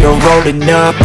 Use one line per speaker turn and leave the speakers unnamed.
you're rolling up.